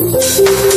Música